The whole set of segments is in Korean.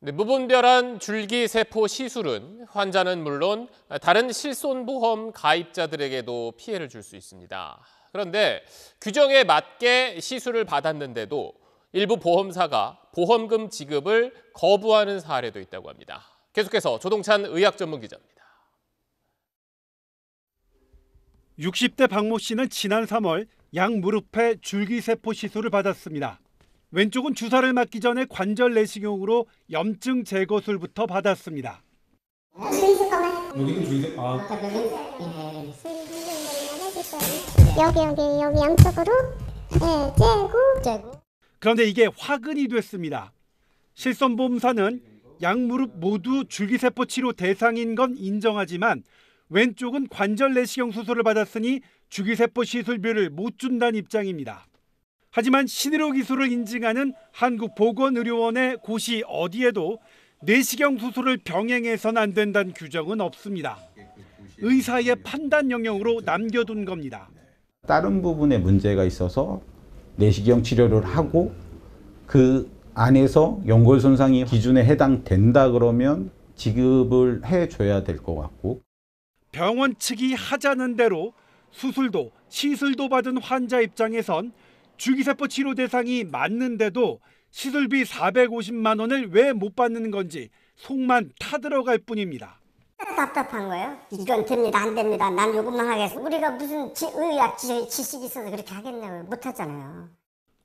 네, 무분별한 줄기세포 시술은 환자는 물론 다른 실손보험 가입자들에게도 피해를 줄 수 있습니다. 그런데 규정에 맞게 시술을 받았는데도 일부 보험사가 보험금 지급을 거부하는 사례도 있다고 합니다. 계속해서 조동찬 의학 전문 기자입니다. 60대 박모 씨는 지난 3월 양 무릎에 줄기세포 시술을 받았습니다. 왼쪽은 주사를 맞기 전에 관절 내시경으로 염증 제거술부터 받았습니다. 여기는 주의세 아 여기 여기 여기 양쪽으로 네, 째고 째고 그런데 이게 화근이 됐습니다. 실손보험사는 양무릎 모두 줄기세포 치료 대상인 건 인정하지만 왼쪽은 관절 내시경 수술을 받았으니 줄기세포 시술비를 못 준다는 입장입니다. 하지만 신의료 기술을 인증하는 한국보건의료원의 고시 어디에도 내시경 수술을 병행해서는 안 된다는 규정은 없습니다. 의사의 판단 영역으로 남겨둔 겁니다. 다른 부분에 문제가 있어서 내시경 치료를 하고 그 안에서 연골 손상이 기준에 해당된다 그러면 지급을 해줘야 될 것 같고 병원 측이 하자는 대로 수술도 시술도 받은 환자 입장에선 줄기세포 치료 대상이 맞는데도 시술비 450만 원을 왜 못 받는 건지 속만 타들어갈 뿐입니다. 답답한 거예요. 이건 됩니다, 안 됩니다. 난 요것만 하겠어. 우리가 무슨 지, 의학 지, 지식이 있어서 그렇게 하겠냐고요. 못 하잖아요.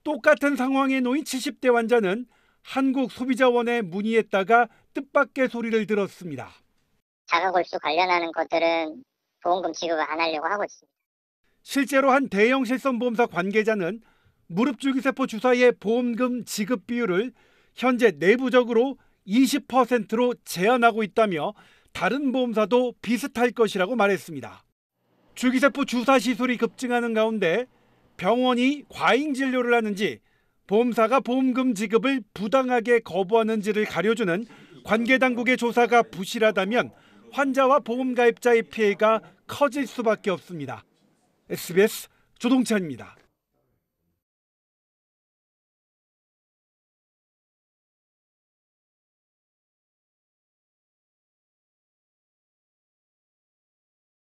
똑같은 상황에 놓인 70대 환자는 한국소비자원에 문의했다가 뜻밖의 소리를 들었습니다. 자가골수 관련하는 것들은 보험금 지급을 안 하려고 하고 있습니다. 실제로 한 대형 실손보험사 관계자는 무릎 줄기세포 주사의 보험금 지급 비율을 현재 내부적으로 20%로 제한하고 있다며 다른 보험사도 비슷할 것이라고 말했습니다. 줄기세포 주사 시술이 급증하는 가운데 병원이 과잉 진료를 하는지 보험사가 보험금 지급을 부당하게 거부하는지를 가려주는 관계 당국의 조사가 부실하다면 환자와 보험 가입자의 피해가 커질 수밖에 없습니다. SBS 조동찬입니다.